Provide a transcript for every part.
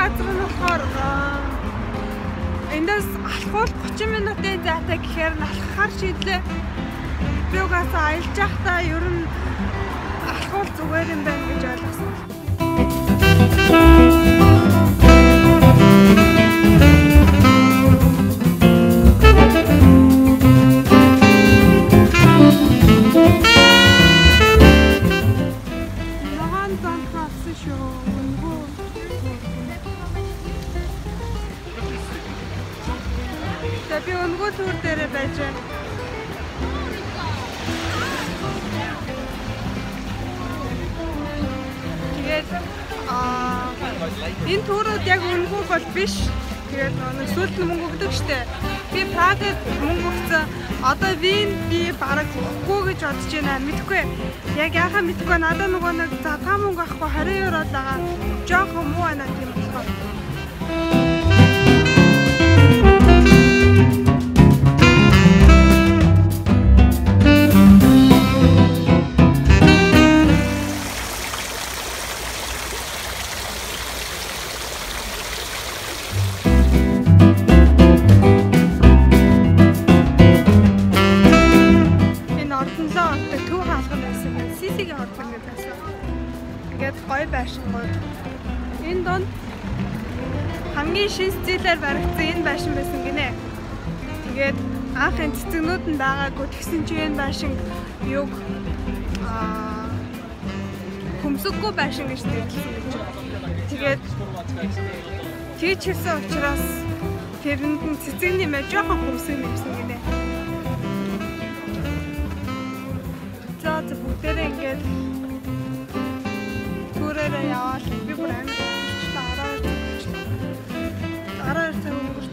газар нь болохоор эндээс алхуул 30 минутын зайтай гэхээр алхахаар шийдлээ. Би угаасаа аялж явахдаа ер нь алхуул зүгээр юм байна гэж ойлгосон. Энэ төөрүүд яг үнэгүй бол биш. Тэгээд нэг сүлд нь мөнгө өгдөг штэ. Би Прагад мөнгө өгсөн. Одоо Вин би бараг өгөхгүй гэж бодож байна. Мэдхгүй. Яг яхаа мэдхгүй надад нөгөө нэг задгаа мөнгө авахгүй 20 евро л байгаа. Жог муу байна тийм болохоор. Хичээлээр баригдсан энэ байшин байсан гинэ. Тэгээд анх энэ цэцэгнүүд нь байгаагүй тэгсэн чи энэ байшин юг аа хүмсэггүй байшин гэж нэрлсэн гэж. Тэгээд тийч хэлсэн учраас тэрэнд нь цэцэгний мэ жоохон хүмсэг нэмсэн гинэ. За бүгдээрээ ингээд түрээрээ яваал би бүр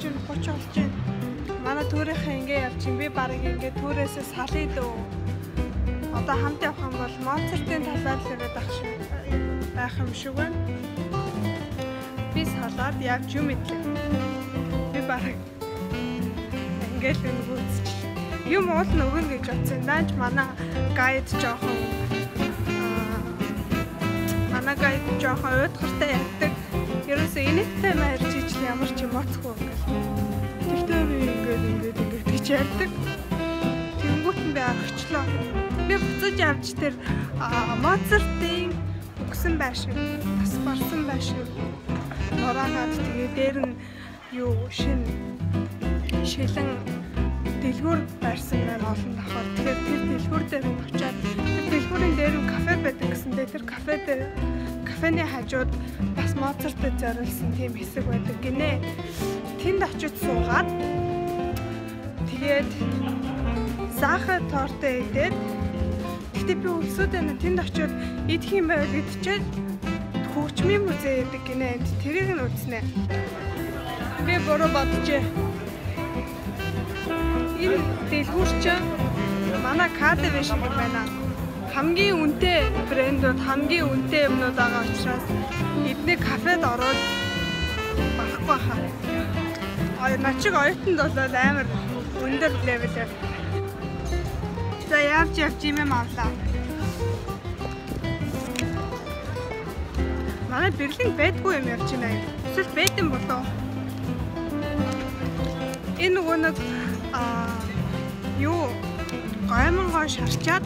амир 30 болж байна. Манай төөрийнхээ ингээ явж ин би баг ингээ төөрөөсөө салъя дөө. Одоо хамт явах юм бол Моцартын талаар л яриад ах шиг байх юм шиг байна. Би салаад явж юм идлээ. Би баг ингээл өнгө үзчихлээ. Юм уул нөгөн гэж бодсон. Наач манай гайд жоохон манай гайд жоохон уйдгартай яддаг. Ерөөсөө инээдтэй маяр чижил ямар ч юм оцхгүй ингээл Тэгтээ би ингээд ингээд ингээд гэж ярьдаг. Тэнгүүт нь би аргачлаа. Би буцаж явж тэр Моцартын өгсөн байшин, бас барсан байшин нураагаад тэгээ дээр нь юу шин шилэн дэлгүүр барьсан байна олон давхар. Тэгэхээр тэр дэлгүүр дээр нь очиад тэр дэлгүүрийн дээр нь кафе байдаг гэсэндээ тэр кафе дээр кафены хажууд бас Моцартад зориулсан тийм хэсэг байдаг гинэ тэнд очиж суугаад тэгээд сахар тортой идээд Гэтэ би өлсөд байна. Тэнд очиод идэх юм байл гэдчихээд хөгжмийн музей гэдэг гинэ. Тэрийг нь үзнэ. Би буруу бодчихэ. Энэ дэлгүүрч манай каде биш юм байна. Хамгийн үнэтэй брэндүүд, хамгийн үнэтэй юмнууд байгаа учраас эдний кафед ороод барахгүй хаа начиг оюутанд бол амар өндөр левелээр. За явж явж юм юм авлаа. Манай Берлин байдгүй юм явж байна. Эсвэл байдсан болов. Энэ нөгөө нэг аа юу гаймангоо шарчаад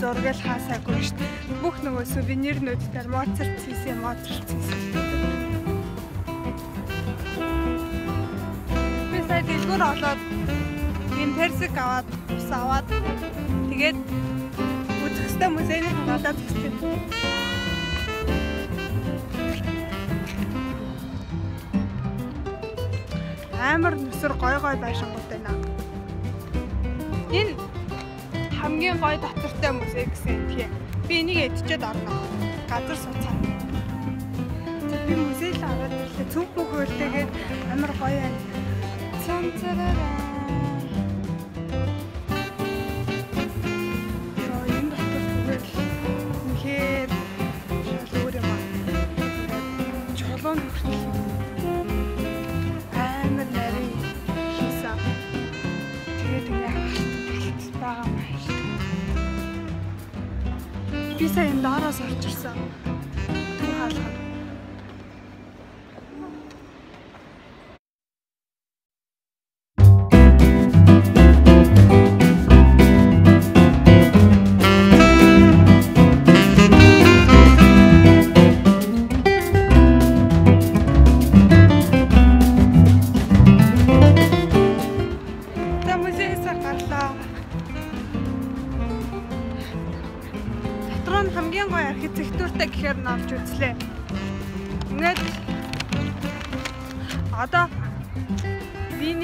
зураг л хаасаагүй шүү дээ. Бүх нөгөө сувенирнүүд дээр Моцарт, Сиси, Моцарт, Сиси. дэлгүүр олоод юм персик аваад ус аваад тэгээд үзэх хэвээр музейны надад зүгтээ. амар нүсэр гой гой байшингууд байна. Энэ хамгийн гой дотортой музей гэсэн тийм. Би энийг эдчихэд орно. Газар суцаа. Би музей л ороод ирлээ. Цүнх бүх хөөлтэйгээд амар гоё байна. Цанцараа. 질서 도화선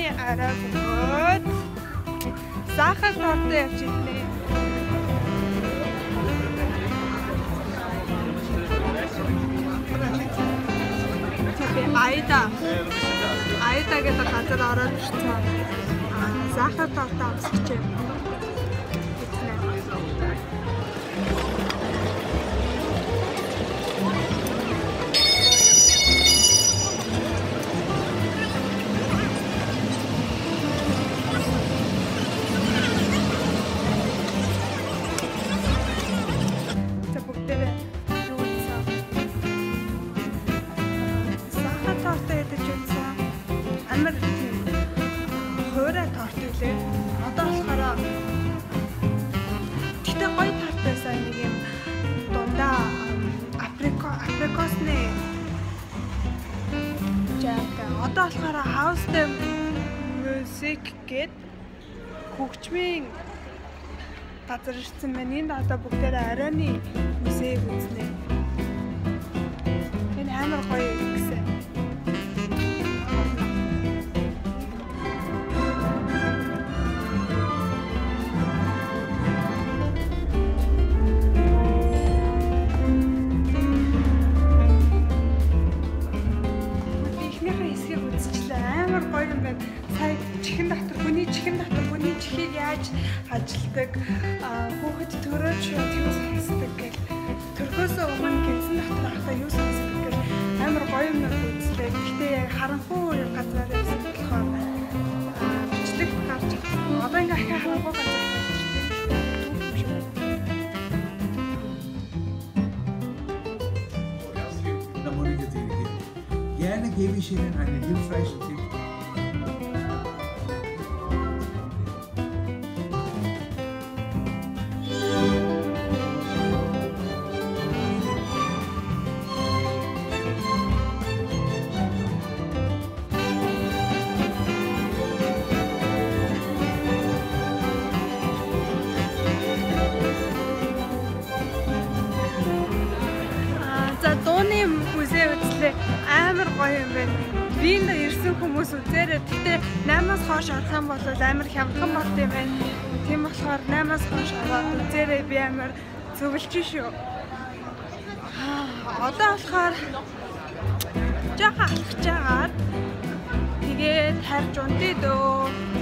биний арай бөгөөд Захар тортой явж ирлээ. Айда. Айда гэдэг газар ороод ирсэн. Захар тортой амсч Одоо болохоор house the music гэд хөгжмийн газар ирсэн байна. Энд одоо бүгдээрээ оройны музейг үзнэ. Энэ амар гоё яаж ажилдаг хүүхэд төрөөч юу сонсдог гэх. Төрхөөс өмнө гинсэн дотор ахта юу сонсдог гэх амар гоё юм үзлээ. Гэхдээ яг харанхуй газар байсан болохоор аа бичлэг гарч. Одоо ингээ ахиа харанхуй газар гарч ирсэн. Namorige Serie. Gerne Винд ирсэн хүмүүс үзээрэй. Гэтэ 8-аас хойш орох юм бол амар хямдхан болт юм байна. Тийм болохоор 8-аас хойш ороод үзээрэй. Би амар зөвлөж шүү. Одоо болохоор жоохон алхаж агаад тэгээд тарж унтъя дөө.